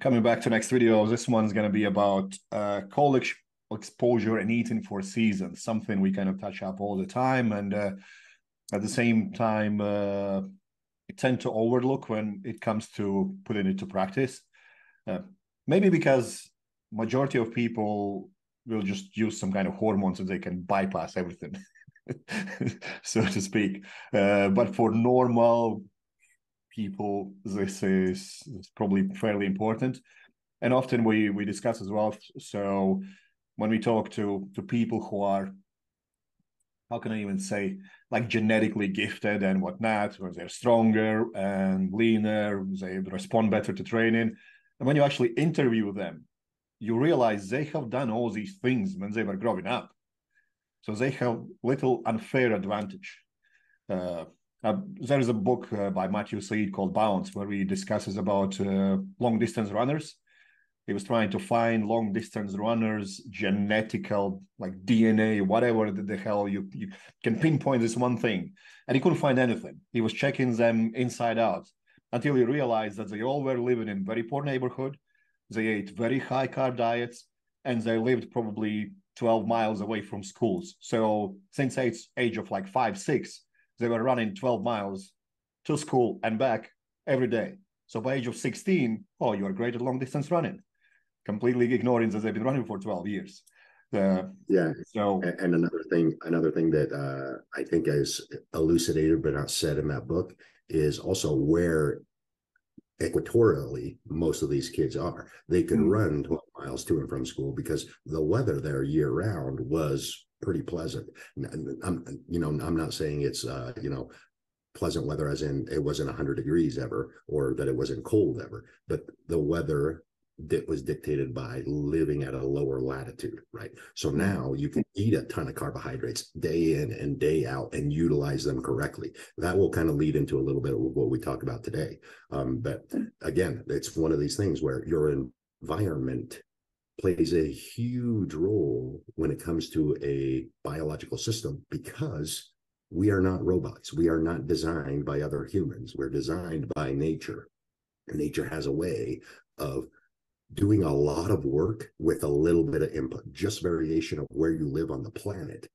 coming back to next video. This one's going to be about uh, cold exposure and eating for seasons, something we kind of touch up all the time. And uh, at the same time, uh, tend to overlook when it comes to putting it to practice. Uh, maybe because majority of people will just use some kind of hormones so they can bypass everything, so to speak. Uh, but for normal people, this is, is probably fairly important. And often we we discuss as well. So when we talk to to people who are how can I even say like genetically gifted and whatnot, or they're stronger and leaner, they respond better to training. And when you actually interview them, you realize they have done all these things when they were growing up. So they have little unfair advantage. Uh, uh, there is a book uh, by Matthew Syed called Bounce where he discusses about uh, long distance runners. He was trying to find long distance runners, genetical, like DNA, whatever the, the hell you, you can pinpoint this one thing. And he couldn't find anything. He was checking them inside out until he realized that they all were living in very poor neighborhood. They ate very high carb diets and they lived probably 12 miles away from schools. So since age, age of like five, six, they were running 12 miles to school and back every day. So by age of 16, oh, you are great at long distance running, completely ignoring that they've been running for 12 years. Uh, yeah. So and, and another thing, another thing that uh, I think is elucidated but not said in that book is also where equatorially most of these kids are. They could mm-hmm. run 12 miles to and from school because the weather there year round was pretty pleasant. I'm, you know, I'm not saying it's, uh, you know, pleasant weather as in it wasn't 100 degrees ever or that it wasn't cold ever, but the weather that was dictated by living at a lower latitude, right? So mm-hmm. now you can eat a ton of carbohydrates day in and day out and utilize them correctly. That will kind of lead into a little bit of what we talk about today. Um, but again, it's one of these things where your environment plays a huge role when it comes to a biological system because we are not robots. We are not designed by other humans. We're designed by nature. Nature has a way of doing a lot of work with a little bit of input. Just variation of where you live on the planet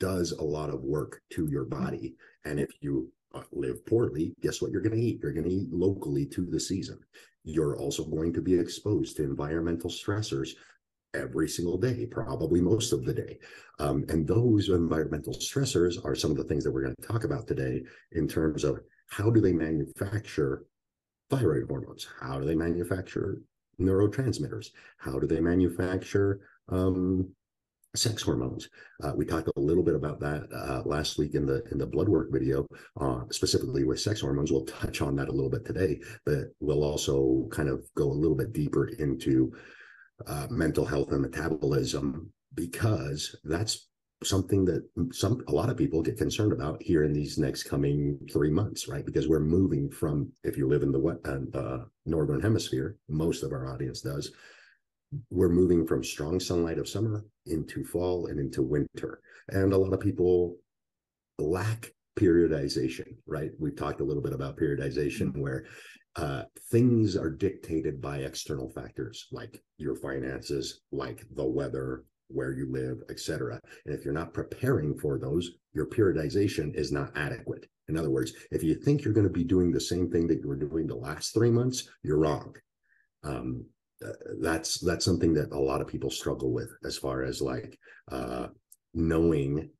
does a lot of work to your body. And if you uh, live poorly, guess what you're going to eat? You're going to eat locally to the season you're also going to be exposed to environmental stressors every single day, probably most of the day. Um, and those environmental stressors are some of the things that we're going to talk about today in terms of how do they manufacture thyroid hormones? How do they manufacture neurotransmitters? How do they manufacture um, sex hormones. Uh, we talked a little bit about that uh, last week in the in the blood work video, uh, specifically with sex hormones. We'll touch on that a little bit today, but we'll also kind of go a little bit deeper into uh, mental health and metabolism because that's something that some a lot of people get concerned about here in these next coming three months, right? Because we're moving from if you live in the uh, northern hemisphere, most of our audience does we're moving from strong sunlight of summer into fall and into winter. And a lot of people lack periodization, right? We've talked a little bit about periodization mm-hmm. where uh, things are dictated by external factors like your finances, like the weather, where you live, etc. And if you're not preparing for those, your periodization is not adequate. In other words, if you think you're going to be doing the same thing that you were doing the last three months, you're wrong. Um, that's that's something that a lot of people struggle with as far as like uh, knowing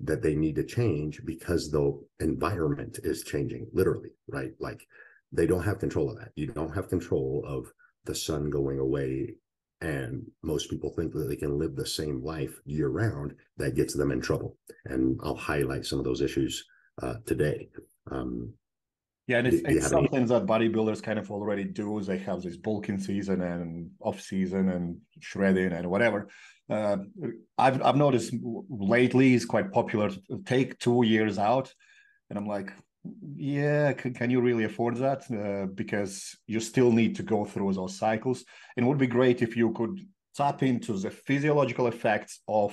that they need to change because the environment is changing literally right? Like they don't have control of that. You don't have control of the sun going away and most people think that they can live the same life year round that gets them in trouble. And i'll highlight some of those issues uh, today. Um, yeah, and it's, it's something any... that bodybuilders kind of already do. They have this bulking season and off season and shredding and whatever. Uh, I've I've noticed lately it's quite popular to take two years out, and I'm like, yeah, can, can you really afford that? Uh, because you still need to go through those cycles. And it would be great if you could tap into the physiological effects of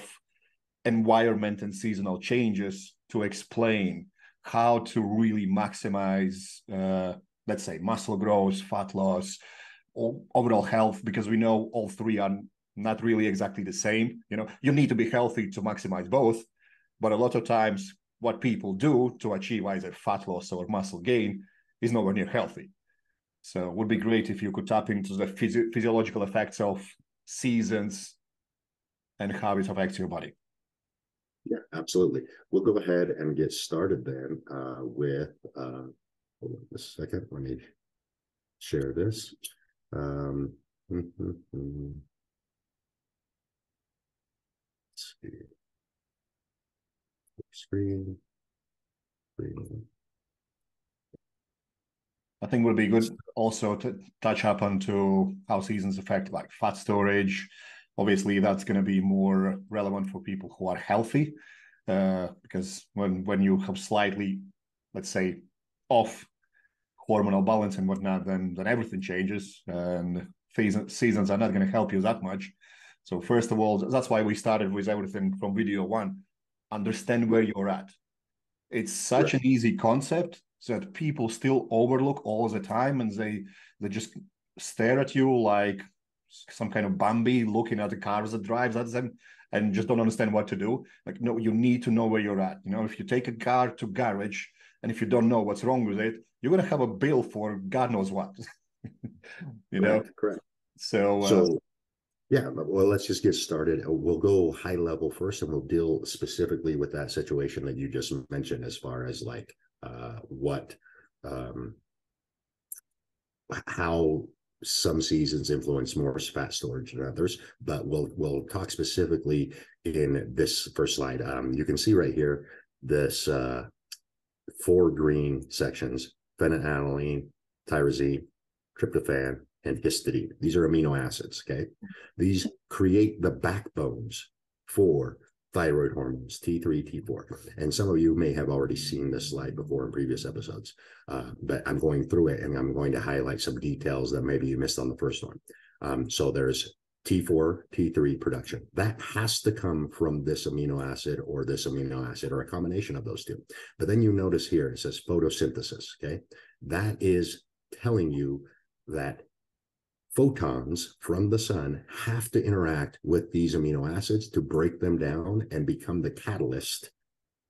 environment and seasonal changes to explain how to really maximize, uh, let's say, muscle growth, fat loss, or overall health because we know all three are not really exactly the same. You know, you need to be healthy to maximize both, but a lot of times what people do to achieve either fat loss or muscle gain is nowhere near healthy. So it would be great if you could tap into the physio- physiological effects of seasons and how it affects your body. Yeah, absolutely. We'll go ahead and get started then uh, with, uh, hold on a second, let me share this. Um, Let's see. Screen. Screen. I think would be good also to touch up onto how seasons affect like fat storage. Obviously, that's going to be more relevant for people who are healthy, uh, because when when you have slightly, let's say, off hormonal balance and whatnot, then then everything changes, and season, seasons are not going to help you that much. So first of all, that's why we started with everything from video one. Understand where you're at. It's such an easy concept that people still overlook all the time and they they just stare at you like some kind of Bambi looking at the cars that drives at them and just don't understand what to do. Like, no, you need to know where you're at. You know, if you take a car to garage and if you don't know what's wrong with it, you're gonna have a bill for God knows what. you know, correct. correct. So, uh, so yeah, well, let's just get started. We'll go high level first, and we'll deal specifically with that situation that you just mentioned, as far as like uh, what um, how some seasons influence more fat storage than others but we'll we'll talk specifically in this first slide. Um, you can see right here this uh, four green sections phenylalanine tyrosine tryptophan and histidine. These are amino acids okay? These create the backbones for thyroid hormones, T3, T4. And some of you may have already seen this slide before in previous episodes, uh, but I'm going through it and I'm going to highlight some details that maybe you missed on the first one. Um, so there's T4, T3 production. That has to come from this amino acid or this amino acid or a combination of those two. But then you notice here it says photosynthesis. Okay. That is telling you that photons from the sun have to interact with these amino acids to break them down and become the catalyst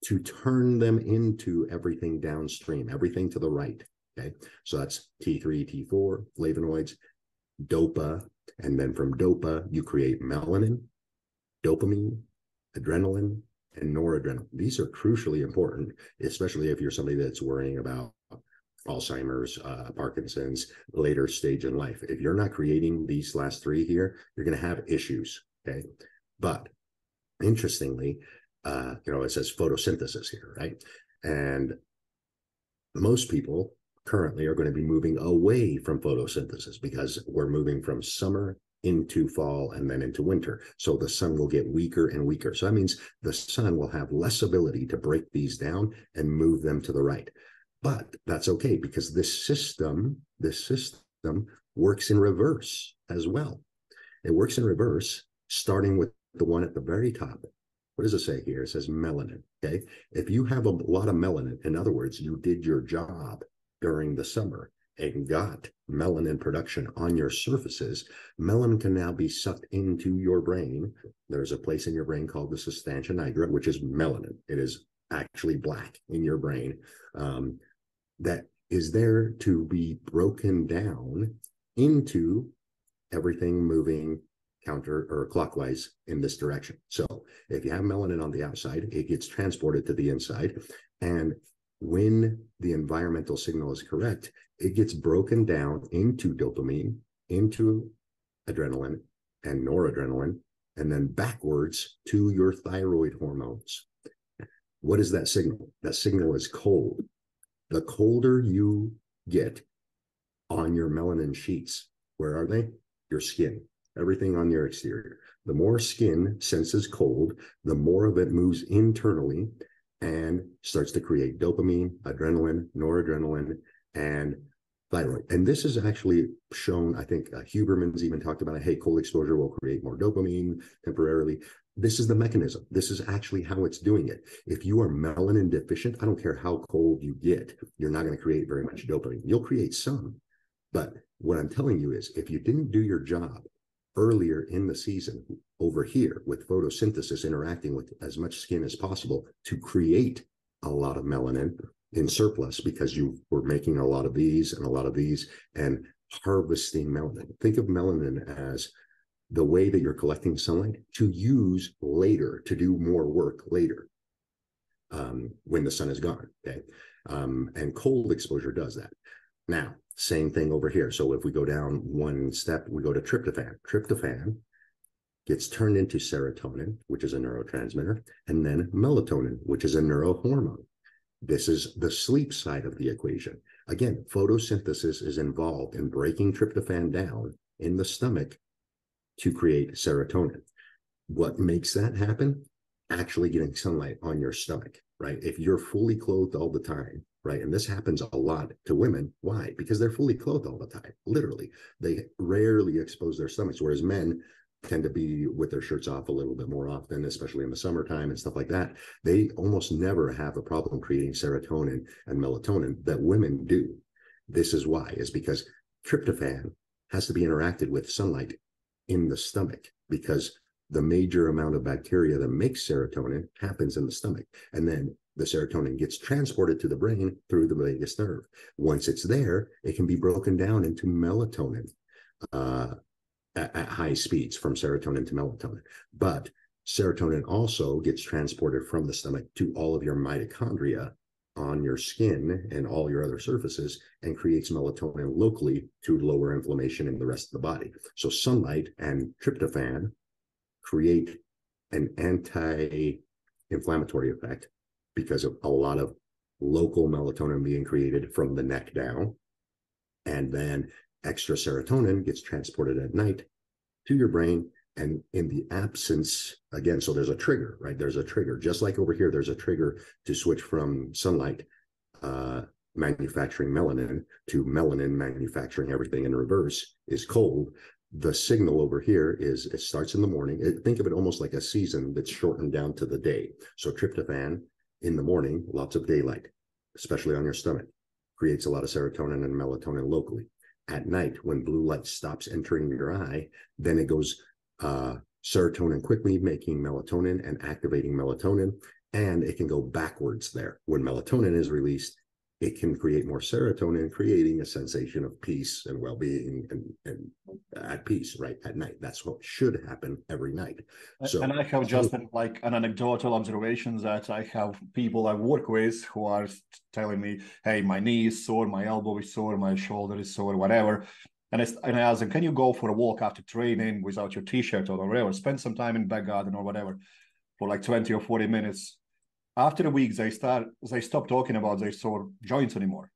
to turn them into everything downstream, everything to the right. Okay. So that's T3, T4, flavonoids, DOPA. And then from DOPA, you create melanin, dopamine, adrenaline, and noradrenaline. These are crucially important, especially if you're somebody that's worrying about Alzheimer's, uh, Parkinson's, later stage in life. If you're not creating these last three here, you're going to have issues. Okay. But interestingly, uh, you know, it says photosynthesis here, right? And most people currently are going to be moving away from photosynthesis because we're moving from summer into fall and then into winter. So the sun will get weaker and weaker. So that means the sun will have less ability to break these down and move them to the right. But that's okay because this system, this system works in reverse as well. It works in reverse, starting with the one at the very top. What does it say here? It says melanin. Okay. If you have a lot of melanin, in other words, you did your job during the summer and got melanin production on your surfaces, melanin can now be sucked into your brain. There's a place in your brain called the substantia nigra, which is melanin. It is actually black in your brain. Um, that is there to be broken down into everything moving counter or clockwise in this direction. So if you have melanin on the outside, it gets transported to the inside. And when the environmental signal is correct, it gets broken down into dopamine, into adrenaline and noradrenaline, and then backwards to your thyroid hormones. What is that signal? That signal is cold the colder you get on your melanin sheets, where are they? Your skin, everything on your exterior. The more skin senses cold, the more of it moves internally and starts to create dopamine, adrenaline, noradrenaline, and thyroid. And this is actually shown, I think uh, Huberman's even talked about it. Hey, cold exposure will create more dopamine temporarily. This is the mechanism. This is actually how it's doing it. If you are melanin deficient, I don't care how cold you get, you're not going to create very much dopamine. You'll create some, But what I'm telling you is if you didn't do your job earlier in the season over here with photosynthesis interacting with as much skin as possible to create a lot of melanin in surplus because you were making a lot of these and a lot of these and harvesting melanin. Think of melanin as the way that you're collecting sunlight to use later to do more work later um, when the sun is gone. Okay. Um, and cold exposure does that. Now, same thing over here. So if we go down one step, we go to tryptophan. Tryptophan gets turned into serotonin, which is a neurotransmitter, and then melatonin, which is a neurohormone. This is the sleep side of the equation. Again, photosynthesis is involved in breaking tryptophan down in the stomach to create serotonin. What makes that happen? Actually getting sunlight on your stomach, right? If you're fully clothed all the time, right? And this happens a lot to women. Why? Because they're fully clothed all the time, literally. They rarely expose their stomachs, whereas men tend to be with their shirts off a little bit more often, especially in the summertime and stuff like that. They almost never have a problem creating serotonin and melatonin that women do. This is why, is because tryptophan has to be interacted with sunlight in the stomach because the major amount of bacteria that makes serotonin happens in the stomach. And then the serotonin gets transported to the brain through the vagus nerve. Once it's there, it can be broken down into melatonin uh, at, at high speeds from serotonin to melatonin. But serotonin also gets transported from the stomach to all of your mitochondria on your skin and all your other surfaces and creates melatonin locally to lower inflammation in the rest of the body. So sunlight and tryptophan create an anti-inflammatory effect because of a lot of local melatonin being created from the neck down. And then extra serotonin gets transported at night to your brain and in the absence again so there's a trigger right? There's a trigger. Just like over here there's a trigger to switch from sunlight uh, manufacturing melanin to melanin manufacturing everything in reverse is cold. The signal over here is it starts in the morning. It, think of it almost like a season that's shortened down to the day. So tryptophan in the morning lots of daylight especially on your stomach creates a lot of serotonin and melatonin locally. At night when blue light stops entering your eye then it goes uh, serotonin quickly, making melatonin and activating melatonin. And it can go backwards there. When melatonin is released, it can create more serotonin, creating a sensation of peace and well-being and, and at peace, right at night. That's what should happen every night. So, and I have just like an anecdotal observation that I have people I work with who are telling me, "Hey, my knee is sore, my elbow is sore, my shoulder is sore, whatever." And, and I asked him, can you go for a walk after training without your t-shirt or whatever? Spend some time in back garden or whatever for like 20 or 40 minutes. After a week, they start they stop talking about their sore joints anymore.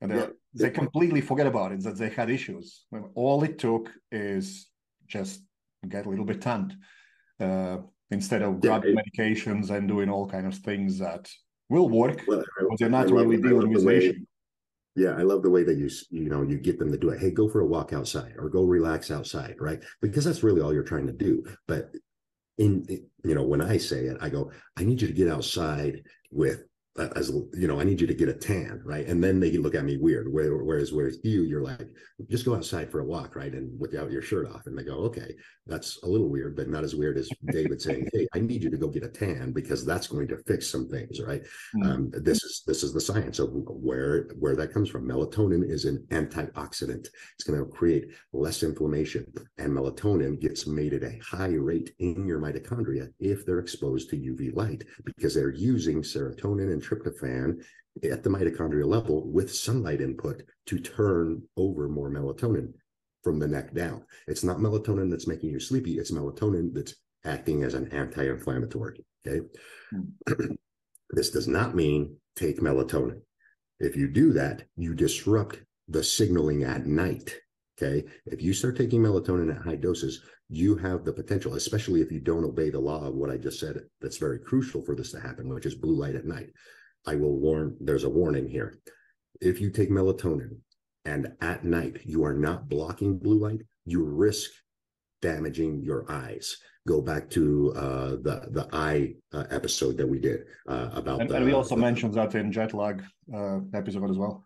And yeah. they completely forget about it, that they had issues. All it took is just get a little bit tanned. Uh, instead of grabbing medications and doing all kind of things that will work, well, but they're not really dealing with the issue. Yeah, I love the way that you you know you get them to do it. Hey, go for a walk outside or go relax outside, right? Because that's really all you're trying to do. But in you know when I say it, I go, I need you to get outside with as you know, I need you to get a tan, right? And then they look at me weird. Whereas, whereas you, you're like, just go outside for a walk, right? And without your shirt off, and they go, okay, that's a little weird, but not as weird as David saying, hey, I need you to go get a tan because that's going to fix some things, right? Mm-hmm. Um, this is this is the science of where where that comes from. Melatonin is an antioxidant. It's going to create less inflammation, and melatonin gets made at a high rate in your mitochondria if they're exposed to UV light because they're using serotonin and tryptophan at the mitochondrial level with sunlight input to turn over more melatonin from the neck down. It's not melatonin that's making you sleepy, it's melatonin that's acting as an anti inflammatory. Okay. Hmm. this does not mean take melatonin. If you do that, you disrupt the signaling at night. Okay. If you start taking melatonin at high doses, you have the potential, especially if you don't obey the law of what I just said, that's very crucial for this to happen, which is blue light at night. I will warn, there's a warning here. If you take melatonin and at night you are not blocking blue light, you risk damaging your eyes. Go back to uh, the the eye uh, episode that we did uh, about. And, the, and we also mentioned that in jet lag uh, episode as well.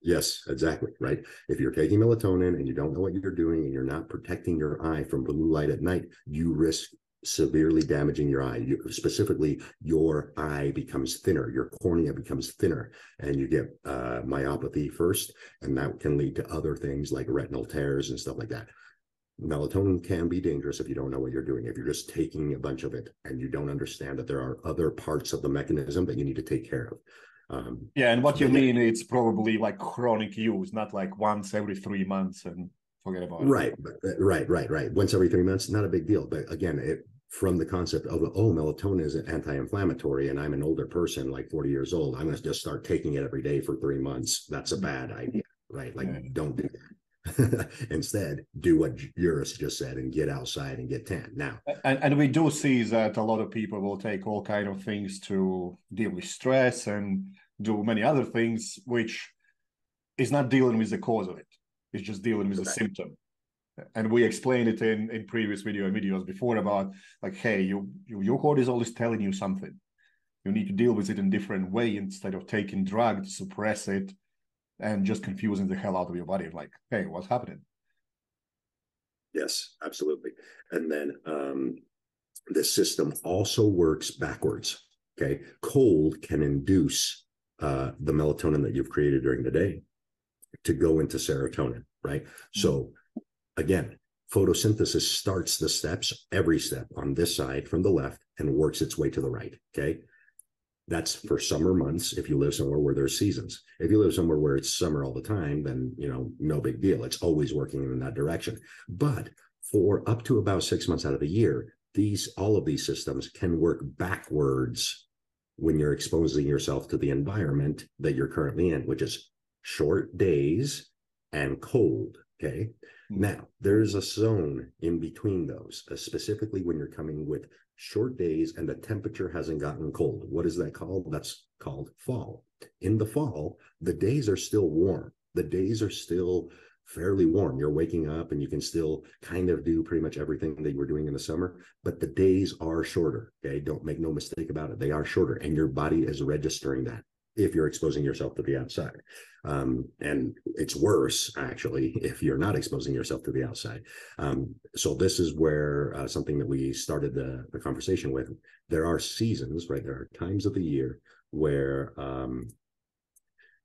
Yes, exactly. Right. If you're taking melatonin and you don't know what you're doing and you're not protecting your eye from blue light at night, you risk severely damaging your eye. You, specifically, your eye becomes thinner, your cornea becomes thinner, and you get uh, myopathy first, and that can lead to other things like retinal tears and stuff like that. Melatonin can be dangerous if you don't know what you're doing. If you're just taking a bunch of it and you don't understand that there are other parts of the mechanism that you need to take care of. Um, yeah, and what you mean, it's probably like chronic use, not like once every three months and forget about right, it. Right, right, right, right. Once every three months, not a big deal. But again, it from the concept of oh, melatonin is an anti-inflammatory, and I'm an older person, like 40 years old. I'm going to just start taking it every day for three months. That's a mm-hmm. bad idea, right? Like, yeah. don't do that. Instead, do what Juris just said and get outside and get tan. Now, and, and we do see that a lot of people will take all kind of things to deal with stress and do many other things, which is not dealing with the cause of it. It's just dealing with the symptom. And we explained it in, in previous video and videos before about like, hey, you, you your cortisol is always telling you something. You need to deal with it in different way instead of taking drug to suppress it and just confusing the hell out of your body like hey what's happening? Yes absolutely. And then um the system also works backwards okay? Cold can induce uh the melatonin that you've created during the day to go into serotonin right? Mm-hmm. so again photosynthesis starts the steps every step on this side from the left and works its way to the right okay that's for summer months if you live somewhere where there's seasons. If you live somewhere where it's summer all the time then you know no big deal. It's always working in that direction. But for up to about six months out of the year these all of these systems can work backwards when you're exposing yourself to the environment that you're currently in which is short days and cold okay? Mm-hmm. now there's a zone in between those uh, specifically when you're coming with short days and the temperature hasn't gotten cold. What is that called? That's called fall. In the fall, the days are still warm. The days are still fairly warm. You're waking up and you can still kind of do pretty much everything that you were doing in the summer, but the days are shorter. Okay. Don't make no mistake about it. They are shorter and your body is registering that if you're exposing yourself to the outside. Um, and it's worse actually if you're not exposing yourself to the outside. Um, so this is where uh, something that we started the, the conversation with. There are seasons, right? There are times of the year where um,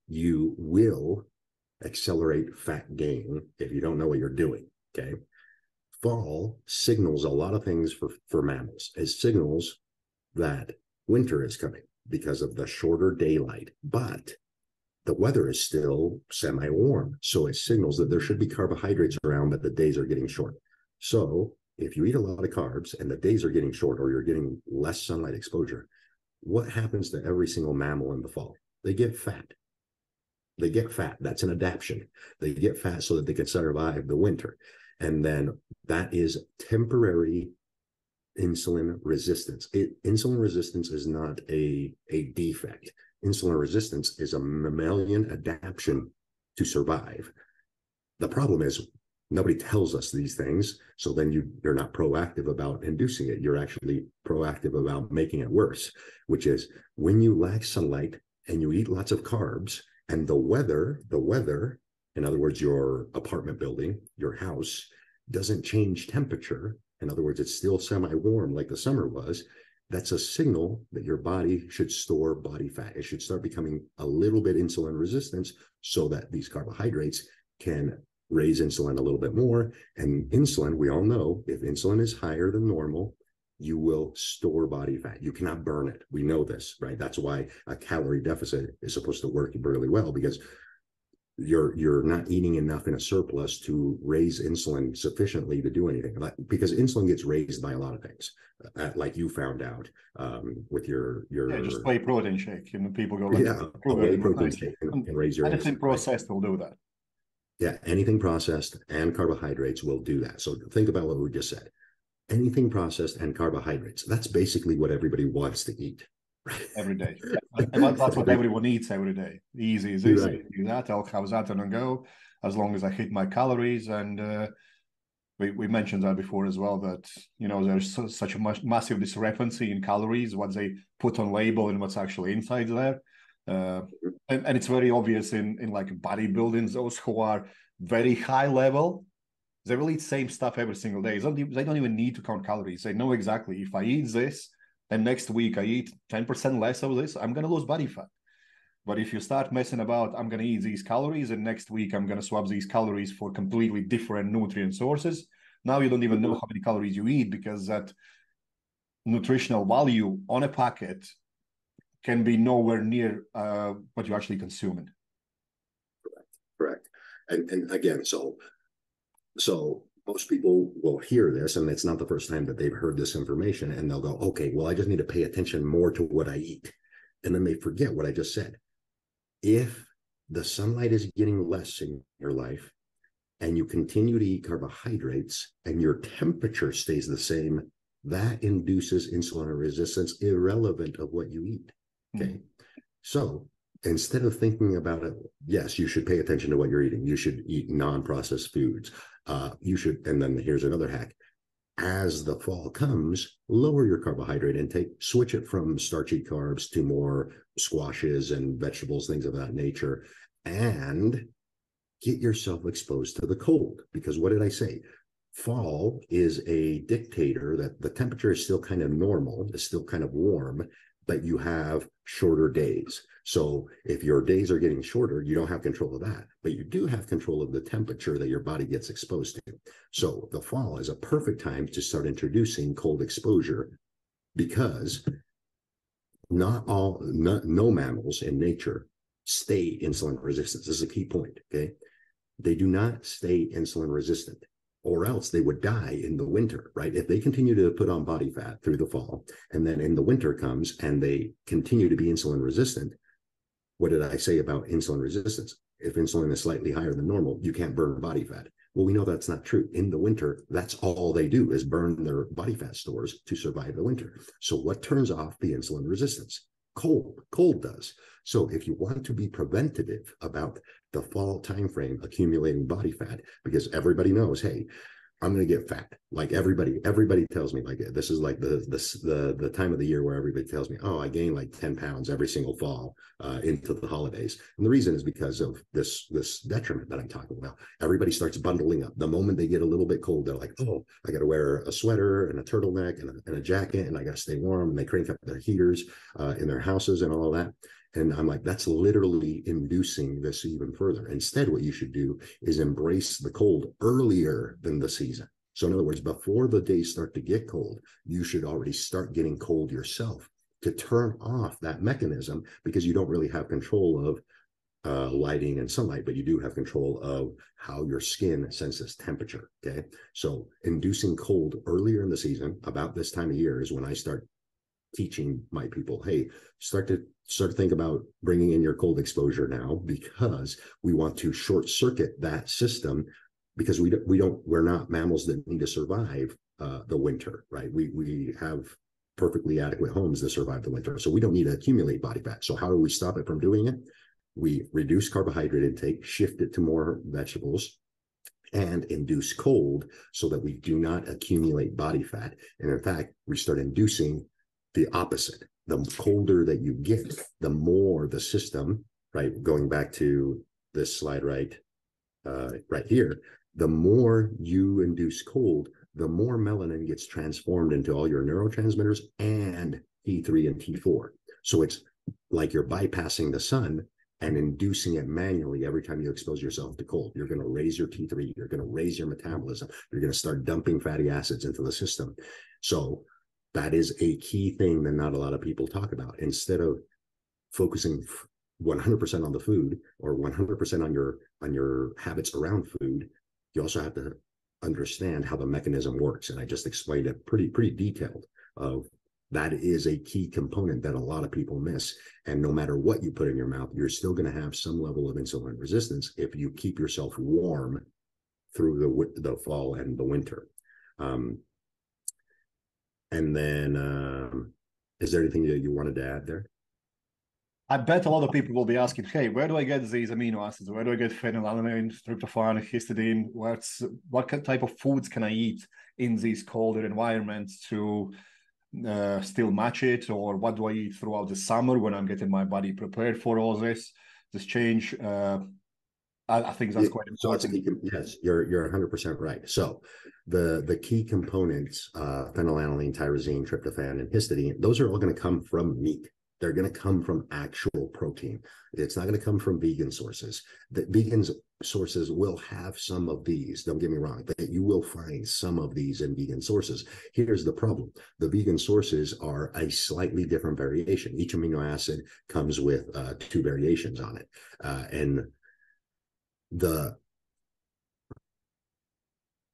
you will accelerate fat gain if you don't know what you're doing. Okay. Fall signals a lot of things for, for mammals. It signals that winter is coming because of the shorter daylight, but the weather is still semi warm. So it signals that there should be carbohydrates around, but the days are getting short. So if you eat a lot of carbs and the days are getting short or you're getting less sunlight exposure, what happens to every single mammal in the fall? They get fat. They get fat. That's an adaptation. They get fat so that they can survive the winter. And then that is temporary insulin resistance. It, insulin resistance is not a, a defect. Insulin resistance is a mammalian adaptation to survive. The problem is nobody tells us these things. So then you, you're not proactive about inducing it. You're actually proactive about making it worse, which is when you lack sunlight and you eat lots of carbs and the weather, the weather, in other words, your apartment building, your house, doesn't change temperature in other words, it's still semi warm like the summer was, that's a signal that your body should store body fat. It should start becoming a little bit insulin resistant so that these carbohydrates can raise insulin a little bit more. And insulin, we all know if insulin is higher than normal, you will store body fat. You cannot burn it. We know this, right? That's why a calorie deficit is supposed to work really well because you're you're not eating enough in a surplus to raise insulin sufficiently to do anything because insulin gets raised by a lot of things uh, like you found out um, with your your yeah, just whey protein shake and people go like, yeah whey protein shake can, can raise your anything insulin, processed will do that. Yeah anything processed and carbohydrates will do that. So think about what we just said. Anything processed and carbohydrates that's basically what everybody wants to eat every day. that's what everyone eats every day. Easy as easy. Right. Do that. I'll have that and go as long as I hit my calories. And uh, we, we mentioned that before as well that, you know, there's so, such a much, massive discrepancy in calories, what they put on label and what's actually inside there. Uh, and, and it's very obvious in in like bodybuilding, those who are very high level, they will eat same stuff every single day. They don't even need to count calories. They know exactly if I eat this and next week I eat 10% less of this, I'm going to lose body fat. But if you start messing about, I'm going to eat these calories, and next week I'm going to swap these calories for completely different nutrient sources. Now you don't even know how many calories you eat because that nutritional value on a packet can be nowhere near uh, what you're actually consuming. Correct. Correct. And and again, so so most people will hear this, and it's not the first time that they've heard this information, and they'll go, "Okay, well, I just need to pay attention more to what I eat," and then they forget what I just said. If the sunlight is getting less in your life, and you continue to eat carbohydrates, and your temperature stays the same, that induces insulin resistance, irrelevant of what you eat. Okay. Mm-hmm. So instead of thinking about it, yes, you should pay attention to what you're eating. You should eat non-processed foods. Uh, you should, and then here's another hack. As the fall comes, lower your carbohydrate intake, switch it from starchy carbs to more squashes and vegetables, things of that nature, and get yourself exposed to the cold. Because what did I say? Fall is a dictator that the temperature is still kind of normal, it's still kind of warm, but you have shorter days. So if your days are getting shorter, you don't have control of that, but you do have control of the temperature that your body gets exposed to. So the fall is a perfect time to start introducing cold exposure because not all, not, no mammals in nature stay insulin resistant. This is a key point. Okay. They do not stay insulin resistant or else they would die in the winter, right? If they continue to put on body fat through the fall, and then in the winter comes and they continue to be insulin resistant, what did I say about insulin resistance? If insulin is slightly higher than normal, you can't burn body fat. Well, we know that's not true. In the winter, that's all they do is burn their body fat stores to survive the winter. So, what turns off the insulin resistance? Cold. Cold does. So, if you want to be preventative about the fall timeframe accumulating body fat, because everybody knows, hey, I'm going to get fat. Like everybody, everybody tells me like this is like the the the the time of the year where everybody tells me, oh, I gain like 10 pounds every single fall uh, into the holidays. And the reason is because of this this detriment that I'm talking about. Everybody starts bundling up. The moment they get a little bit cold, they're like, oh, I got to wear a sweater and a turtleneck and a, and a jacket, and I got to stay warm. And they crank up their heaters uh, in their houses and all that. And I'm like, that's literally inducing this even further. Instead, what you should do is embrace the cold earlier than the season. So, in other words, before the days start to get cold, you should already start getting cold yourself to turn off that mechanism because you don't really have control of uh, lighting and sunlight, but you do have control of how your skin senses temperature. Okay. So, inducing cold earlier in the season, about this time of year, is when I start teaching my people hey start to start to think about bringing in your cold exposure now because we want to short circuit that system because we don't, we don't we're not mammals that need to survive uh, the winter right? We we have perfectly adequate homes to survive the winter so we don't need to accumulate body fat. So how do we stop it from doing it? We reduce carbohydrate intake shift it to more vegetables and induce cold so that we do not accumulate body fat. And in fact we start inducing the opposite. The colder that you get, the more the system, right? Going back to this slide right, uh, right here, the more you induce cold, the more melanin gets transformed into all your neurotransmitters and T3 and T4. So it's like you're bypassing the sun and inducing it manually every time you expose yourself to cold. You're going to raise your T3, you're going to raise your metabolism, you're going to start dumping fatty acids into the system. So that is a key thing that not a lot of people talk about. Instead of focusing 100% on the food or 100% on your on your habits around food, you also have to understand how the mechanism works. And I just explained it pretty pretty detailed. Of that is a key component that a lot of people miss. And no matter what you put in your mouth, you're still going to have some level of insulin resistance if you keep yourself warm through the the fall and the winter. Um, and then, um, is there anything that you wanted to add there? I bet a lot of people will be asking, "Hey, where do I get these amino acids? Where do I get phenylalanine, tryptophan, histidine? What's what type of foods can I eat in these colder environments to uh, still match it, or what do I eat throughout the summer when I'm getting my body prepared for all this this change? Uh, I, I, think that's quite important. So yes, you're you're 100 percent right. So the the key components, uh, phenylalanine, tyrosine, tryptophan, and histidine, those are all going to come from meat they're going to come from actual protein. It's not going to come from vegan sources. The vegan sources will have some of these. Don't get me wrong, but you will find some of these in vegan sources. Here's the problem: the vegan sources are a slightly different variation. Each amino acid comes with uh, two variations on it, uh, and the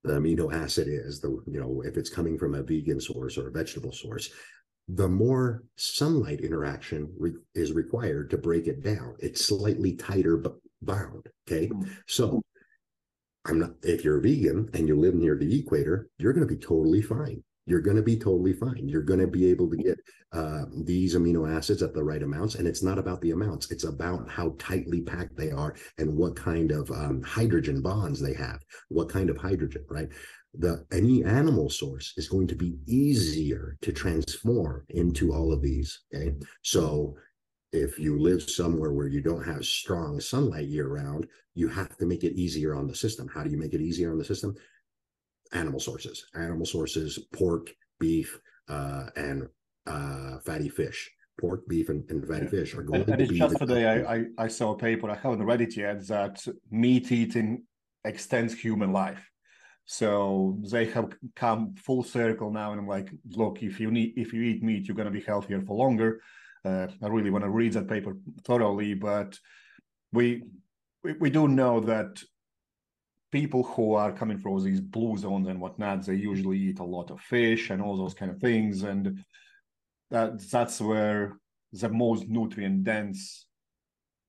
the amino acid is the you know if it's coming from a vegan source or a vegetable source the more sunlight interaction re- is required to break it down. It's slightly tighter b- bound. Okay. Mm-hmm. So I'm not, if you're a vegan and you live near the equator, you're going to be totally fine. You're going to be totally fine. You're going to be able to get uh, these amino acids at the right amounts. And it's not about the amounts, it's about how tightly packed they are and what kind of um, hydrogen bonds they have, what kind of hydrogen, right? the any animal source is going to be easier to transform into all of these okay so if you live somewhere where you don't have strong sunlight year round you have to make it easier on the system how do you make it easier on the system animal sources animal sources pork beef uh, and uh, fatty fish. Pork beef and, and fatty fish are going and, and to be just today I, I, I saw a paper i haven't read it yet that meat eating extends human life. So they have come full circle now, and I'm like, look, if you need, if you eat meat, you're going to be healthier for longer. Uh, I really want to read that paper thoroughly, but we, we we do know that people who are coming from these blue zones and whatnot, they usually eat a lot of fish and all those kind of things, and that that's where the most nutrient dense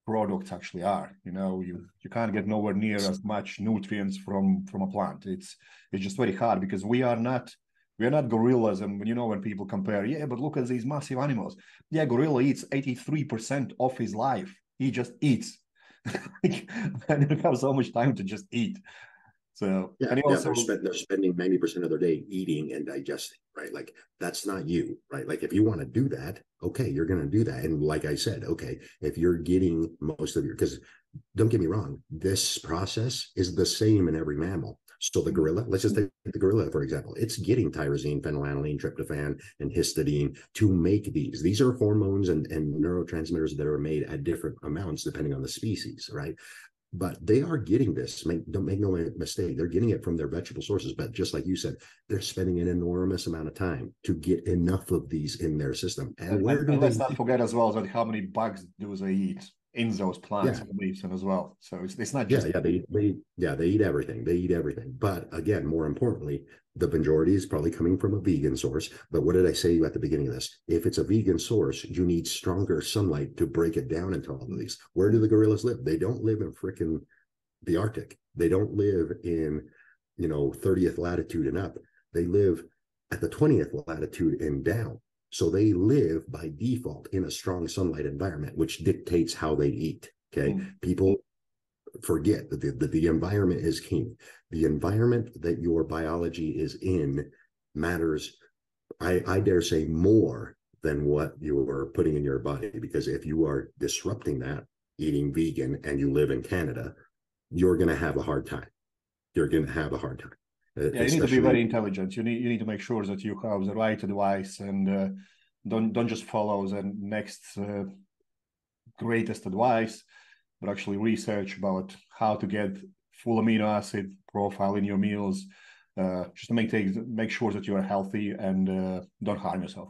products actually are you know? You you can't get nowhere near as much nutrients from from a plant. It's it's just very hard because we are not we are not gorillas and you know when people compare yeah but look at these massive animals. Yeah gorilla eats 83% of his life. He just eats and they have so much time to just eat so yeah, yeah also, they're, spend, they're spending 90% of their day eating and digesting, right? Like that's not you, right? Like if you want to do that, okay, you're going to do that. And like I said, okay, if you're getting most of your, because don't get me wrong, this process is the same in every mammal. So the gorilla, let's just mm-hmm. take the gorilla for example. It's getting tyrosine, phenylalanine, tryptophan, and histidine to make these. These are hormones and, and neurotransmitters that are made at different amounts depending on the species, right? but they are getting this. Make, don't make no mistake. They're getting it from their vegetable sources. But just like you said, they're spending an enormous amount of time to get enough of these in their system. And, and where do let's not forget as well that how many bugs do they eat in those plants yeah. and leaves and as well. So it's, it's not just yeah, yeah they, they yeah they eat everything. They eat everything. But again, more importantly, the majority is probably coming from a vegan source. But what did I say at the beginning of this? If it's a vegan source, you need stronger sunlight to break it down into all of these. Where do the gorillas live? They don't live in freaking the Arctic. They don't live in, you know, 30th latitude and up. They live at the 20th latitude and down. So they live by default in a strong sunlight environment, which dictates how they eat. Okay. Mm. People forget that the, that the environment is king. The environment that your biology is in matters, I, I dare say, more than what you are putting in your body. Because if you are disrupting that, eating vegan, and you live in Canada, you're going to have a hard time. You're going to have a hard time. Yeah, you need to be very intelligent. You need you need to make sure that you have the right advice and uh, don't don't just follow the next uh, greatest advice but actually research about how to get full amino acid profile in your meals, uh, just to make things, make sure that you are healthy and uh, don't harm yourself.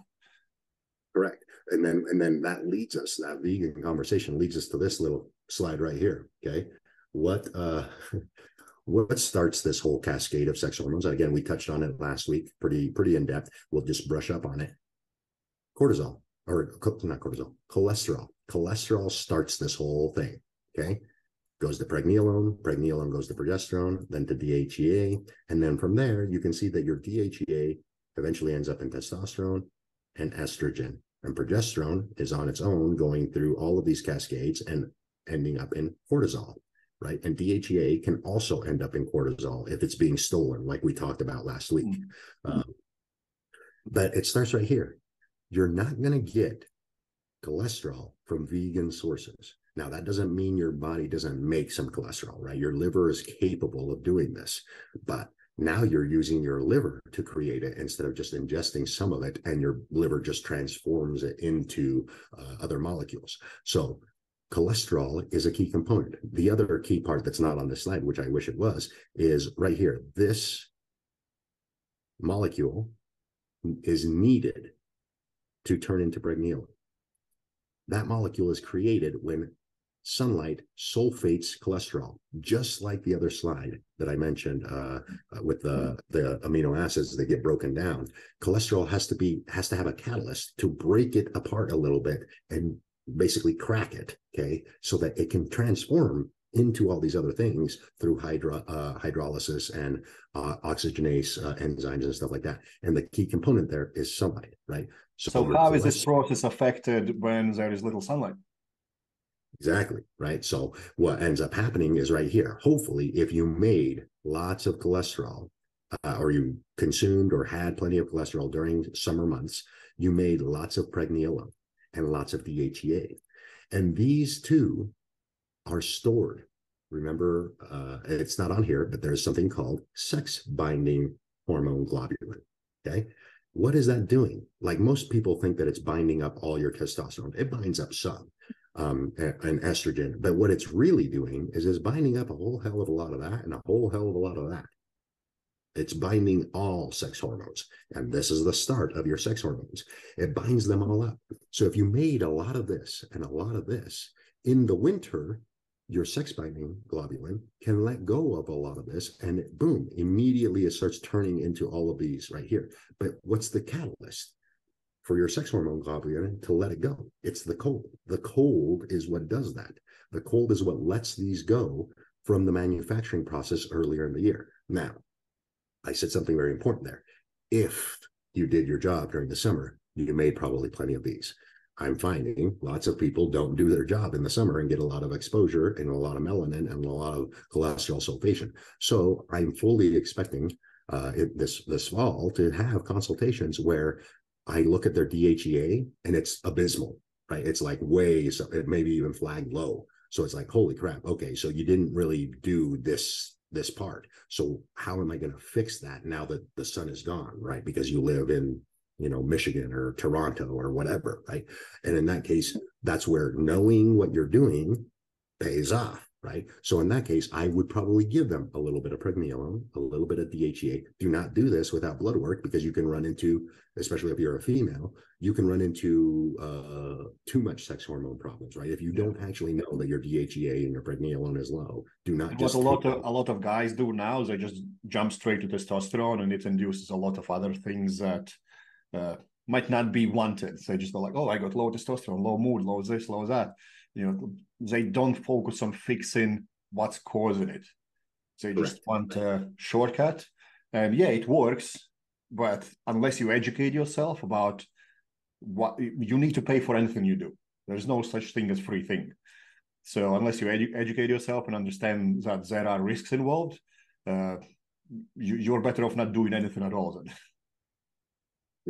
Correct, and then and then that leads us that vegan conversation leads us to this little slide right here. Okay, what uh, what starts this whole cascade of sex hormones? And Again, we touched on it last week, pretty pretty in depth. We'll just brush up on it. Cortisol, or not cortisol, cholesterol. Cholesterol starts this whole thing. Okay. Goes to pregnenolone, pregnenolone goes to progesterone, then to DHEA. And then from there, you can see that your DHEA eventually ends up in testosterone and estrogen. And progesterone is on its own going through all of these cascades and ending up in cortisol, right? And DHEA can also end up in cortisol if it's being stolen, like we talked about last week. Mm-hmm. Um, But it starts right here. You're not going to get cholesterol from vegan sources. Now, that doesn't mean your body doesn't make some cholesterol, right? Your liver is capable of doing this, but now you're using your liver to create it instead of just ingesting some of it, and your liver just transforms it into uh, other molecules. So, cholesterol is a key component. The other key part that's not on this slide, which I wish it was, is right here. This molecule is needed to turn into pregnenolone. That molecule is created when sunlight sulfates cholesterol, just like the other slide that I mentioned uh, uh, with the the amino acids that get broken down. Cholesterol has to be has to have a catalyst to break it apart a little bit and basically crack it, okay, so that it can transform into all these other things through hydro, uh, hydrolysis and uh, oxygenase uh, enzymes and stuff like that. And the key component there is sunlight, right? So, so how is this process affected when there is little sunlight? Exactly, right? So what ends up happening is right here. Hopefully, if you made lots of cholesterol uh, or you consumed or had plenty of cholesterol during summer months, you made lots of pregnenolone and lots of DHEA. And these two are stored. Remember, uh, it's not on here, but there's something called sex binding hormone globulin. Okay. What is that doing? Like most people think that it's binding up all your testosterone. It binds up some um, and estrogen, but what it's really doing is it's binding up a whole hell of a lot of that and a whole hell of a lot of that. It's binding all sex hormones, and this is the start of your sex hormones. It binds them all up. So if you made a lot of this and a lot of this in the winter, your sex binding globulin can let go of a lot of this and boom immediately it starts turning into all of these right here. But what's the catalyst for your sex hormone globulin to let it go? It's the cold. The cold is what does that. The cold is what lets these go from the manufacturing process earlier in the year. Now i said something very important there if you did your job during the summer you made probably plenty of these I'm finding lots of people don't do their job in the summer and get a lot of exposure and a lot of melanin and a lot of cholesterol sulfation. So I'm fully expecting uh, it, this this fall to have consultations where I look at their DHEA and it's abysmal, right? It's like way, so it maybe even flagged low. So it's like, holy crap. Okay, so you didn't really do this this part. So how am I going to fix that now that the sun is gone, right? Because you live in you know, Michigan or Toronto or whatever, right? And in that case, that's where knowing what you're doing pays off, right? So in that case, I would probably give them a little bit of pregnenolone, a little bit of DHEA. Do not do this without blood work because you can run into, especially if you're a female, you can run into uh, too much sex hormone problems, right? If you don't actually know that your DHEA and your pregnenolone is low, do not. What a lot of a lot of guys do now is they just jump straight to testosterone, and it induces a lot of other things that uh, might not be wanted. So just like, oh, I got low testosterone, low mood, low this, low that. You know, they don't focus on fixing what's causing it. They just want a shortcut. And yeah, it works, but unless you educate yourself about what you need to pay for anything you do, there's no such thing as free thing. So unless you edu- educate yourself and understand that there are risks involved, uh, you, are better off not doing anything at all. Then.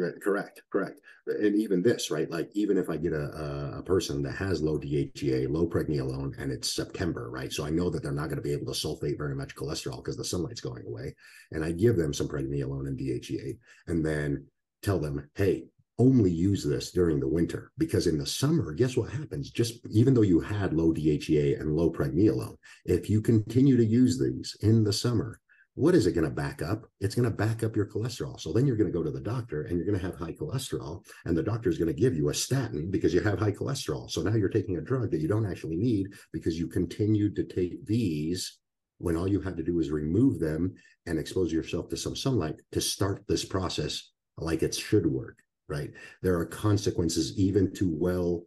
Right, correct, correct. And even this, right? Like even if I get a, a person that has low DHEA, low pregnenolone, and it's September, right? So I know that they're not going to be able to sulfate very much cholesterol because the sunlight's going away. And I give them some pregnenolone and DHEA, and then tell them, hey, only use this during the winter because in the summer, guess what happens? Just even though you had low DHEA and low pregnenolone, if you continue to use these in the summer, what is it going to back up? It's going to back up your cholesterol. So then you're going to go to the doctor and you're going to have high cholesterol, and the doctor is going to give you a statin because you have high cholesterol. So now you're taking a drug that you don't actually need because you continued to take these when all you had to do was remove them and expose yourself to some sunlight to start this process like it should work, right? There are consequences even to well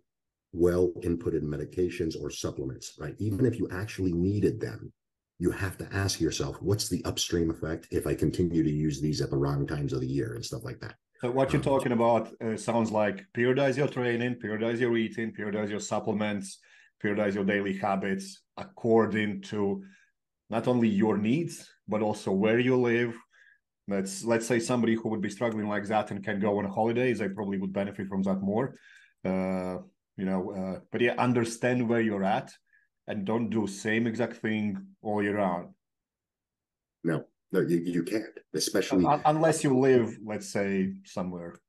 well inputted medications or supplements, right? Even if you actually needed them, you have to ask yourself, what's the upstream effect if I continue to use these at the wrong times of the year and stuff like that? So what you're um, talking about uh, sounds like periodize your training, periodize your eating, periodize your supplements, periodize your daily habits according to not only your needs but also where you live, let's let's say somebody who would be struggling like that and can go on holidays they probably would benefit from that more. Uh, you know uh, but yeah understand where you're at and don't do same exact thing all year round. No no you, you can't especially unless you live let's say somewhere.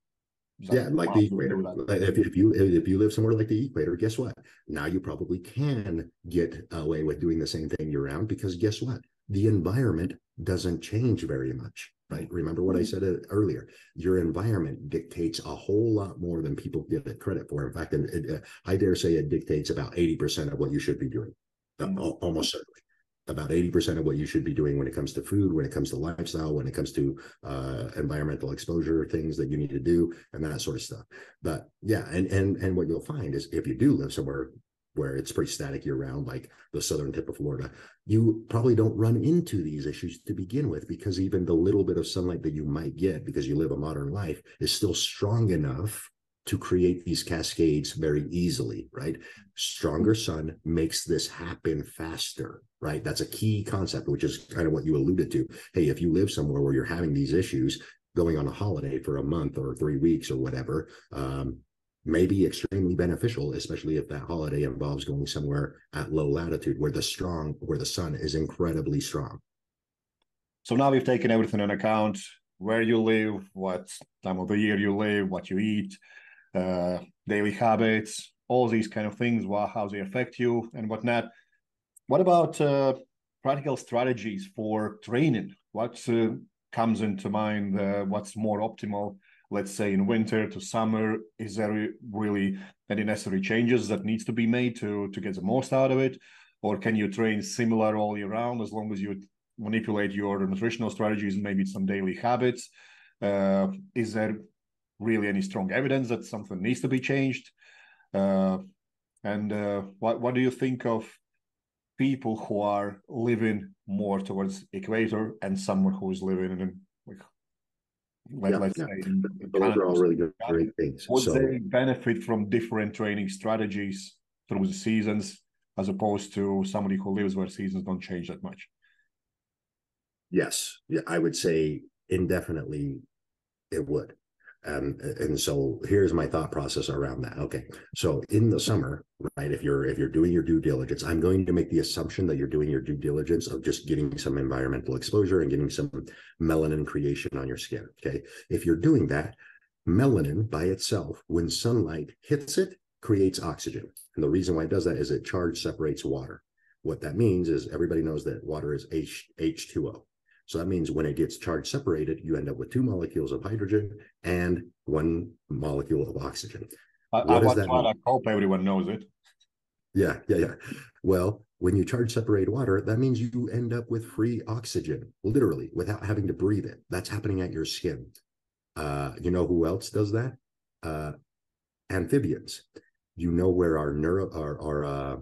Yeah like the equator. if, if you if you live somewhere like the equator guess what? Now you probably can get away with doing the same thing year round because guess what the environment doesn't change very much right remember what i mm-hmm. said uh, earlier your environment dictates a whole lot more than people give it credit for in fact it, it, uh, i dare say it dictates about 80% of what you should be doing uh, mm-hmm. almost certainly about 80% of what you should be doing when it comes to food when it comes to lifestyle when it comes to uh, environmental exposure things that you need to do and that sort of stuff but yeah and and and what you'll find is if you do live somewhere where it's pretty static year round, like the southern tip of Florida, you probably don't run into these issues to begin with because even the little bit of sunlight that you might get because you live a modern life is still strong enough to create these cascades very easily, right? Stronger sun makes this happen faster, right? That's a key concept, which is kind of what you alluded to. Hey, if you live somewhere where you're having these issues, going on a holiday for a month or three weeks or whatever, um, may be extremely beneficial, especially if that holiday involves going somewhere at low latitude where the strong, where the sun is incredibly strong. So now we've taken everything into account where you live, what time of the year you live, what you eat, uh, daily habits, all these kind of things, how they affect you and whatnot. What about uh, practical strategies for training? What uh, comes into mind? Uh, what's more optimal let's say in winter to summer is there really any necessary changes that needs to be made to to get the most out of it? Or can you train similar all year round as long as you manipulate your nutritional strategies maybe some daily habits? Uh, is there really any strong evidence that something needs to be changed? Uh, and uh, what what do you think of people who are living more towards equator and someone who is living in like yeah, let's yeah. say those are all really good, great things. Would so, they benefit from different training strategies through the seasons as opposed to somebody who lives where seasons don't change that much? Yes, yeah, I would say indefinitely it would. Um, and so here's my thought process around that. Okay, so in the summer, right? If you're if you're doing your due diligence, I'm going to make the assumption that you're doing your due diligence of just getting some environmental exposure and getting some melanin creation on your skin. Okay, if you're doing that, melanin by itself, when sunlight hits it, creates oxygen, and the reason why it does that is it charge separates water. What that means is everybody knows that water is H H2O. So that means when it gets charge separated, you end up with two molecules of hydrogen and one molecule of oxygen. I, what I, does that mean? I hope everyone knows it. Yeah, yeah, yeah. Well, when you charge separate water, that means you end up with free oxygen, literally, without having to breathe it. That's happening at your skin. Uh, you know who else does that? Uh, amphibians. You know where our neuro, our, our uh,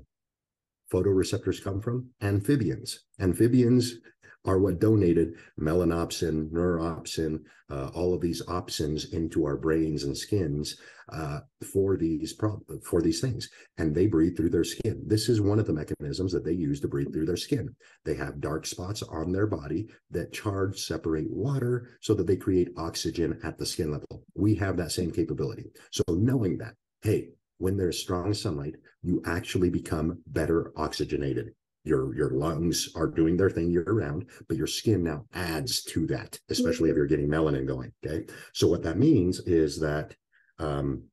photoreceptors come from? Amphibians. Amphibians are what donated melanopsin, neuropsin, uh, all of these opsins into our brains and skins uh, for these for these things, and they breathe through their skin. This is one of the mechanisms that they use to breathe through their skin. They have dark spots on their body that charge separate water so that they create oxygen at the skin level. We have that same capability. So knowing that, hey, when there's strong sunlight, you actually become better oxygenated your your lungs are doing their thing year round but your skin now adds to that especially if you're getting melanin going okay? So what that means is that um,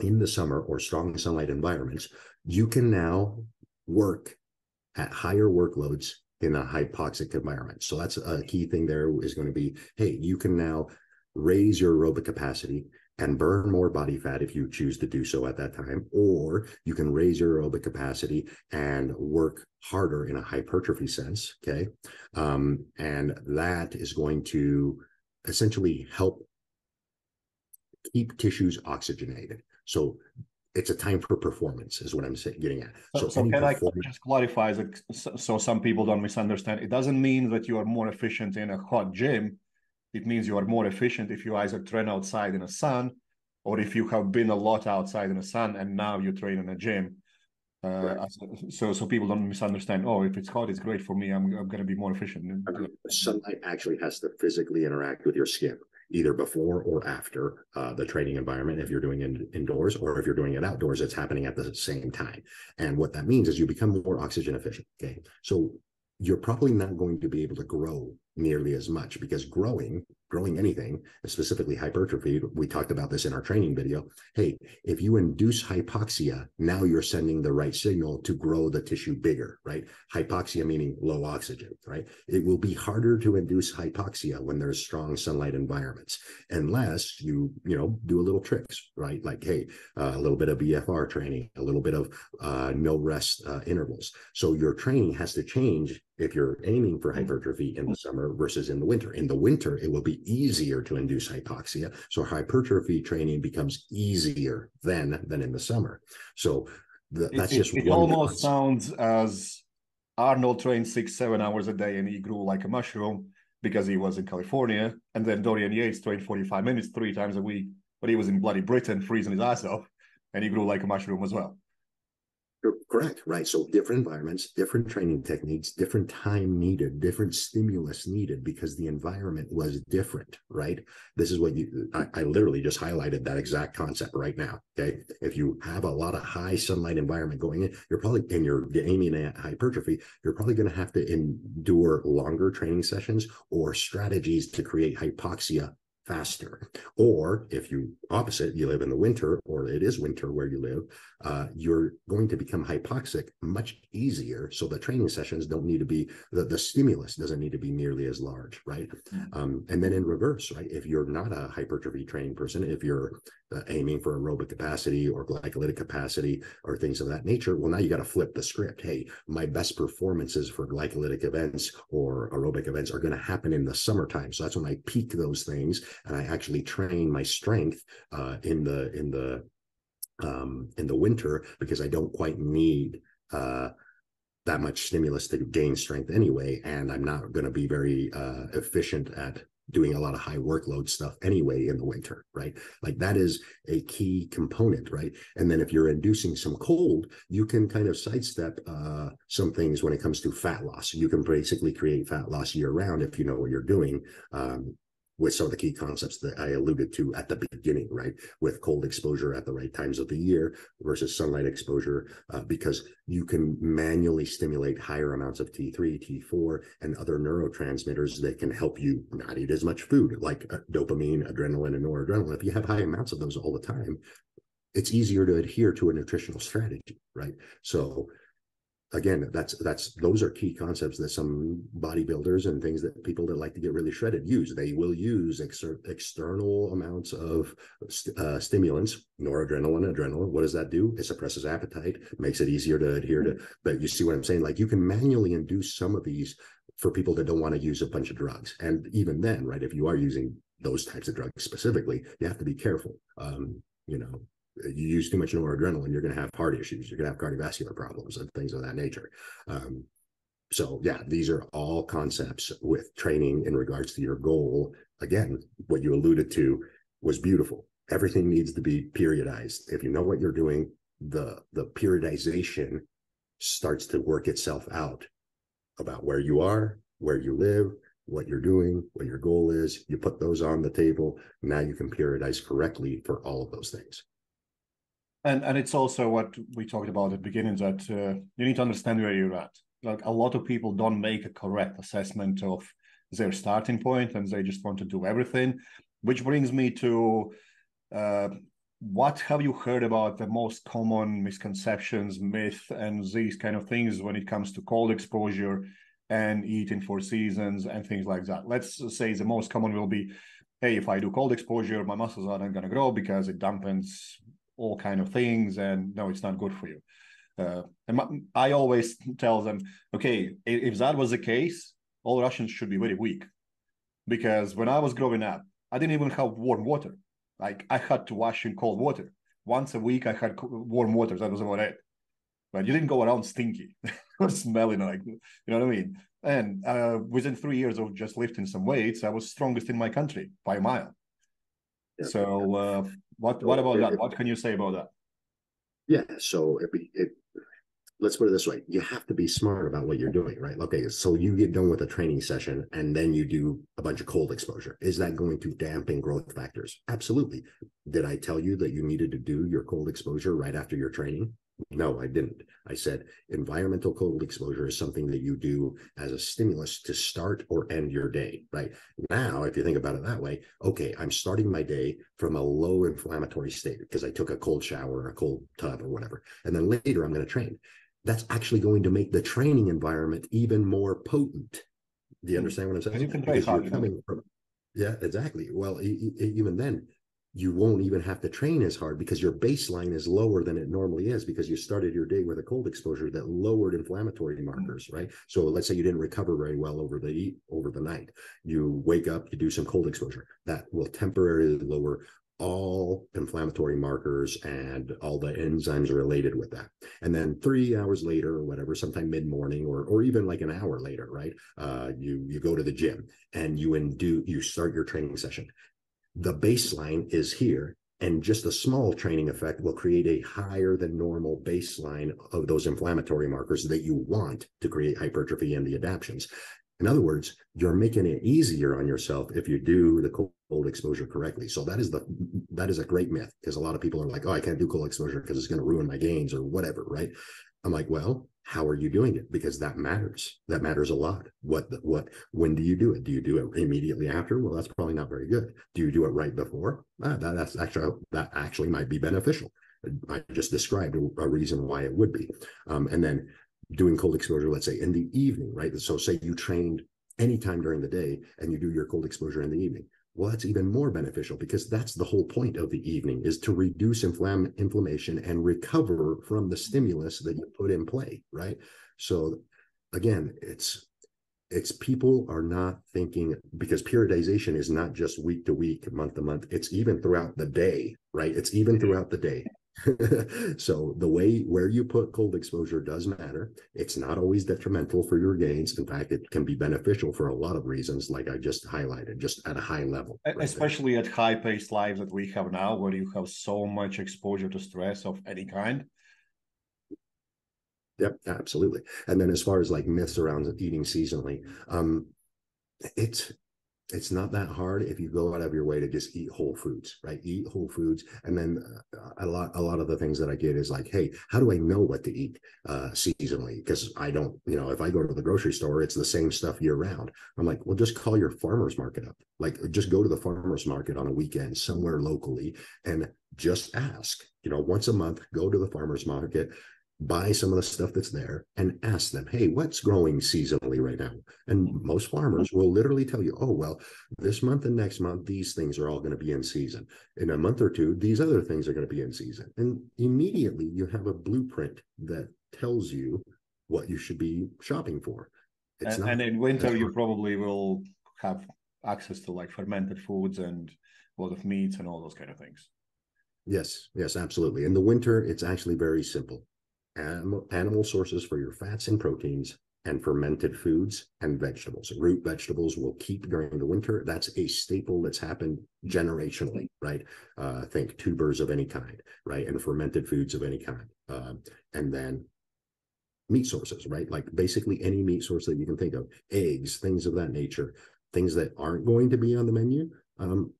in the summer or strong sunlight environments you can now work at higher workloads in a hypoxic environment. So that's a key thing there is going to be hey you can now raise your aerobic capacity and burn more body fat if you choose to do so at that time, or you can raise your aerobic capacity and work harder in a hypertrophy sense. Okay. Um, and that is going to essentially help keep tissues oxygenated. So it's a time for performance is what I'm saying, getting at. So, so can I just clarify that so some people don't misunderstand? It doesn't mean that you are more efficient in a hot gym it means you are more efficient if you either train outside in the sun or if you have been a lot outside in the sun and now you train in a gym. Uh, right. so so people don't misunderstand. Oh, if it's hot, it's great for me. I'm I'm going to be more efficient. Sunlight actually has to physically interact with your skin, either before or after uh, the training environment. If you're doing it indoors or if you're doing it outdoors, it's happening at the same time. And what that means is you become more oxygen efficient. Okay, so you're probably not going to be able to grow nearly as much because growing growing anything, specifically hypertrophy, we talked about this in our training video. Hey, if you induce hypoxia, now you're sending the right signal to grow the tissue bigger, right? Hypoxia meaning low oxygen, right? It will be harder to induce hypoxia when there's strong sunlight environments, unless you, you know, do a little tricks, right? Like, hey, uh, a little bit of BFR training, a little bit of uh, no rest uh, intervals. So your training has to change if you're aiming for mm-hmm. hypertrophy in the mm-hmm. summer versus in the winter. In the winter, it will be easier to induce hypoxia. So hypertrophy training becomes easier then than in the summer. So the, that's it, just it, it almost sounds as Arnold trained six, seven hours a day and he grew like a mushroom because he was in California. And then Dorian Yates trained 45 minutes three times a week, but he was in bloody Britain freezing his ass off and he grew like a mushroom as well. Correct, right? So different environments, different training techniques, different time needed, different stimulus needed because the environment was different, right? This is what you, I, I, literally just highlighted that exact concept right now. Okay. If you have a lot of high sunlight environment going in, you're probably, and you're aiming at hypertrophy, you're probably going to have to endure longer training sessions or strategies to create hypoxia faster. Or if you opposite, you live in the winter, or it is winter where you live, uh, you're going to become hypoxic much easier. So the training sessions don't need to be the, the stimulus doesn't need to be nearly as large, right? Mm-hmm. Um, and then in reverse, right? If you're not a hypertrophy training person, if you're uh, aiming for aerobic capacity or glycolytic capacity or things of that nature, well, now you got to flip the script. Hey, my best performances for glycolytic events or aerobic events are going to happen in the summertime. So that's when I peak those things and I actually train my strength uh, in the in the um, in the winter because I don't quite need uh, that much stimulus to gain strength anyway, and I'm not going to be very uh, efficient at doing a lot of high workload stuff anyway in the winter, right? Like that is a key component, right? And then if you're inducing some cold, you can kind of sidestep uh, some things when it comes to fat loss. You can basically create fat loss year round if you know what you're doing. Um, with some of the key concepts that I alluded to at the beginning, right? With cold exposure at the right times of the year versus sunlight exposure, uh, because you can manually stimulate higher amounts of T3, T4, and other neurotransmitters that can help you not eat as much food, like uh, dopamine, adrenaline, and noradrenaline. If you have high amounts of those all the time, it's easier to adhere to a nutritional strategy, right? So again that's that's those are key concepts that some bodybuilders and things that people that like to get really shredded use. They will use ex- external amounts of st- uh, stimulants noradrenaline adrenaline. What does that do? It suppresses appetite makes it easier to adhere to but you see what i'm saying? Like you can manually induce some of these for people that don't want to use a bunch of drugs. And even then right if you are using those types of drugs specifically you have to be careful. Um, you know you use too much noradrenaline, you're going to have heart issues. You're going to have cardiovascular problems and things of that nature. Um, so yeah, these are all concepts with training in regards to your goal. Again, what you alluded to was beautiful. Everything needs to be periodized. If you know what you're doing, the the periodization starts to work itself out about where you are, where you live, what you're doing, what your goal is. You put those on the table. Now you can periodize correctly for all of those things. And and it's also what we talked about at the beginning that uh, you need to understand where you're at. Like a lot of people don't make a correct assessment of their starting point, and they just want to do everything. Which brings me to uh, what have you heard about the most common misconceptions, myth, and these kind of things when it comes to cold exposure and eating for seasons and things like that? Let's say the most common will be, hey, if I do cold exposure, my muscles aren't going to grow because it dampens all kind of things and no it's not good for you. Uh, and my, i always tell them okay if that was the case all russians should be very weak. Because when i was growing up i didn't even have warm water. Like i had to wash in cold water. Once a week i had warm water that was about it but you didn't go around stinky. Or smelling like you know what i mean? And uh, within three years of just lifting some weights i was strongest in my country by a mile yeah. so uh, what what about that? What can you say about that? Yeah, so it, it let's put it this way you have to be smart about what you're doing right okay so you get done with a training session and then you do a bunch of cold exposure is that going to dampen growth factors absolutely did i tell you that you needed to do your cold exposure right after your training no, I didn't. I said environmental cold exposure is something that you do as a stimulus to start or end your day, right? Now, if you think about it that way, okay, I'm starting my day from a low inflammatory state because I took a cold shower or a cold tub or whatever. And then later I'm going to train. That's actually going to make the training environment even more potent. Do you hmm. understand what I'm saying? You can train hard. From, yeah, exactly. Well, even then, you won't even have to train as hard because your baseline is lower than it normally is because you started your day with a cold exposure that lowered inflammatory mm-hmm. markers right so let's say you didn't recover very well over the over the night you wake up you do some cold exposure that will temporarily lower all inflammatory markers and all the enzymes related with that. And then three hours later or whatever, sometime mid-morning or or even like an hour later, right? Uh, you you go to the gym and you and do you start your training session the baseline is here and just a small training effect will create a higher than normal baseline of those inflammatory markers that you want to create hypertrophy and the adaptions. In other words you're making it easier on yourself if you do the cold exposure correctly. So that is the that is a great myth because a lot of people are like oh i can't do cold exposure because it's going to ruin my gains or whatever right? I'm like well how are you doing it? Because that matters. That matters a lot. What what when do you do it? Do you do it immediately after? Well that's probably not very good. Do you do it right before? Ah, that, that's actually that actually might be beneficial. I just described a, reason why it would be. Um, and then doing cold exposure let's say in the evening right? So say you trained anytime during the day and you do your cold exposure in the evening well that's even more beneficial because that's the whole point of the evening is to reduce inflam- inflammation and recover from the stimulus that you put in play right? So again it's it's people are not thinking because periodization is not just week to week month to month. It's even throughout the day right? It's even mm-hmm. throughout the day so the way where you put cold exposure does matter. It's not always detrimental for your gains. In fact, it can be beneficial for a lot of reasons, like I just highlighted, just at a high level. Right Especially there. at high paced lives that we have now, where you have so much exposure to stress of any kind. Yep, absolutely. And then as far as like myths around eating seasonally, um, it's it's not that hard if you go out of your way to just eat whole foods right? Eat whole foods and then uh, a lot a lot of the things that i get is like hey how do i know what to eat uh seasonally? Because i don't you know if i go to the grocery store it's the same stuff year round. I'm like well just call your farmers market up. Like just go to the farmers market on a weekend somewhere locally and just ask you know once a month go to the farmers market buy some of the stuff that's there and ask them, hey, what's growing seasonally right now? And mm-hmm. most farmers mm-hmm. will literally tell you, oh, well, this month and next month, these things are all going to be in season. In a month or two, these other things are going to be in season. And immediately you have a blueprint that tells you what you should be shopping for. It's and, and in winter, you probably will have access to like fermented foods and a lot of meats and all those kind of things. Yes, yes, absolutely. In the winter, it's actually very simple animal, animal sources for your fats and proteins and fermented foods and vegetables. Root vegetables will keep during the winter. That's a staple that's happened generationally, right? Uh, think tubers of any kind, right? And fermented foods of any kind. Uh, and then meat sources, right? Like basically any meat source that you can think of, eggs, things of that nature, things that aren't going to be on the menu, um,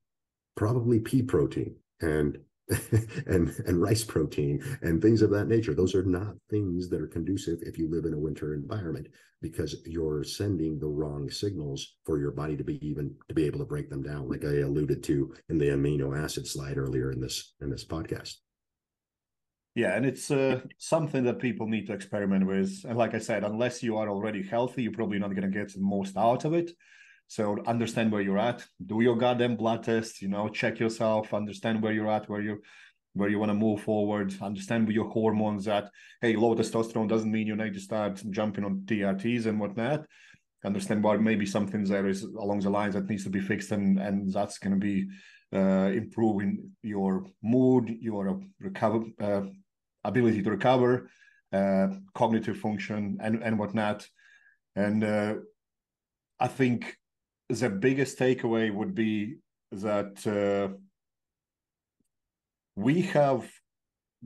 probably pea protein and and and rice protein and things of that nature. Those are not things that are conducive if you live in a winter environment because you're sending the wrong signals for your body to be even to be able to break them down like i alluded to in the amino acid slide earlier in this in this podcast. Yeah and it's uh, something that people need to experiment with. And like i said unless you are already healthy you're probably not going to get the most out of it so understand where you're at, do your goddamn blood test, you know, check yourself, understand where you're at, where you where you want to move forward, understand where your hormones at. Hey, low testosterone doesn't mean you need to start jumping on TRTs and whatnot. Understand why maybe something there is along the lines that needs to be fixed, and and that's going to be uh, improving your mood, your recover uh, ability to recover, uh, cognitive function, and and whatnot. And uh, I think the biggest takeaway would be that uh, we have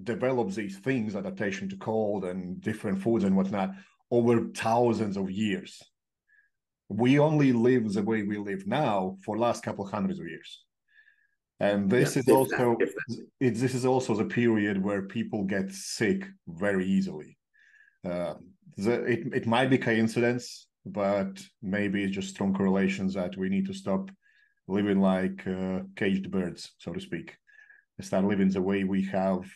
developed these things, adaptation to cold and different foods and whatnot, over thousands of years. We only live the way we live now for last couple hundreds of years. And this yeah, is also that, it, this is also the period where people get sick very easily. Uh, the, it it might be coincidence, but maybe it's just strong correlations that we need to stop living like uh, caged birds, so to speak, and start living the way we have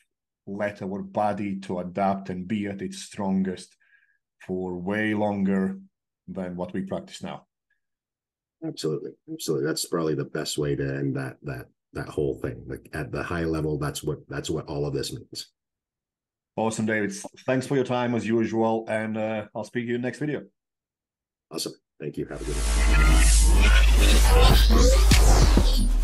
let our body to adapt and be at its strongest for way longer than what we practice now. Absolutely, absolutely. That's probably the best way to end that that that whole thing. Like at the high level, that's what that's what all of this means. Awesome, David. Thanks for your time as usual, and uh, I'll speak to you in the next video. Awesome. Thank you. Have a good one.